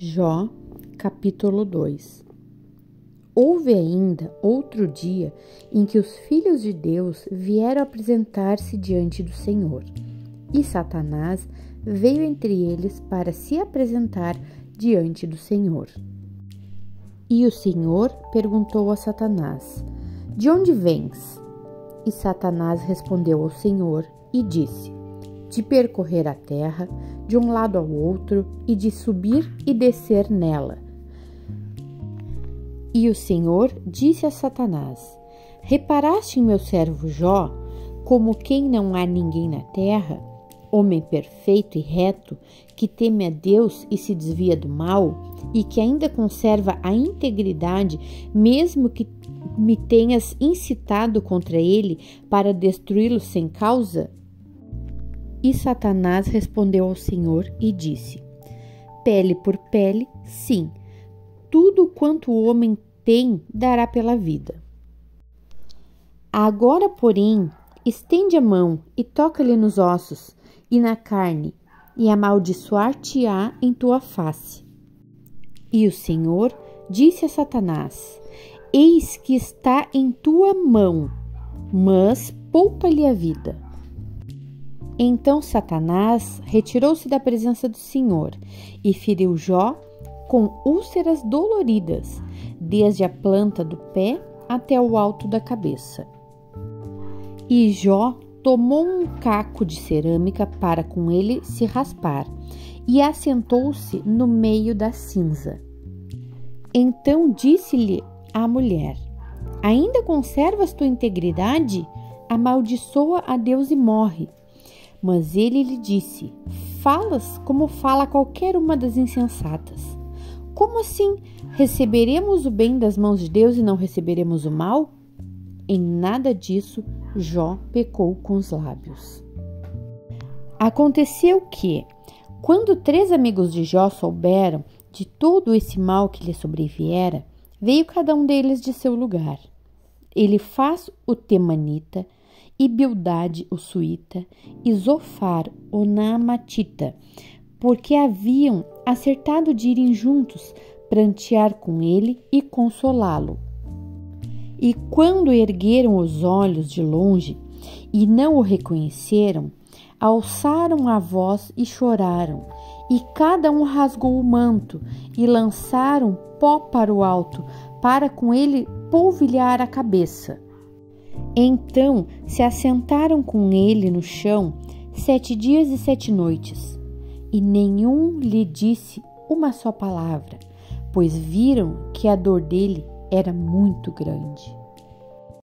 Jó, capítulo 2 Houve ainda outro dia em que os filhos de Deus vieram apresentar-se diante do Senhor, e Satanás veio entre eles para se apresentar diante do Senhor. E o Senhor perguntou a Satanás: De onde vens? E Satanás respondeu ao Senhor e disse: De percorrer a terra de um lado ao outro e de subir e descer nela. E o Senhor disse a Satanás: Reparaste em meu servo Jó, como quem não há ninguém na terra, homem perfeito e reto, que teme a Deus e se desvia do mal, e que ainda conserva a integridade, mesmo que me tenhas incitado contra ele para destruí-lo sem causa? E Satanás respondeu ao Senhor e disse: Pele por pele, sim, tudo quanto o homem tem dará pela vida. Agora, porém, estende a mão e toca-lhe nos ossos e na carne, e amaldiçoar-te-á em tua face. E o Senhor disse a Satanás: Eis que está em tua mão, mas poupa-lhe a vida. Então Satanás retirou-se da presença do Senhor e feriu Jó com úlceras doloridas, desde a planta do pé até o alto da cabeça. E Jó tomou um caco de cerâmica para com ele se raspar e assentou-se no meio da cinza. Então disse-lhe a mulher: Ainda conservas tua integridade? Amaldiçoa a Deus e morre. Mas ele lhe disse: Falas como fala qualquer uma das insensatas. Como assim receberemos o bem das mãos de Deus e não receberemos o mal? Em nada disso Jó pecou com os lábios. Aconteceu que, quando três amigos de Jó souberam de todo esse mal que lhe sobreviera, veio cada um deles de seu lugar. Ele faz o temanita, e Bildade o suíta, e Zofar o naamatita, porque haviam acertado de irem juntos prantear com ele e consolá-lo. E quando ergueram os olhos de longe e não o reconheceram, alçaram a voz e choraram, e cada um rasgou o manto e lançaram pó para o alto, para com ele polvilhar a cabeça. Então se assentaram com ele no chão sete dias e sete noites, e nenhum lhe disse uma só palavra, pois viram que a dor dele era muito grande.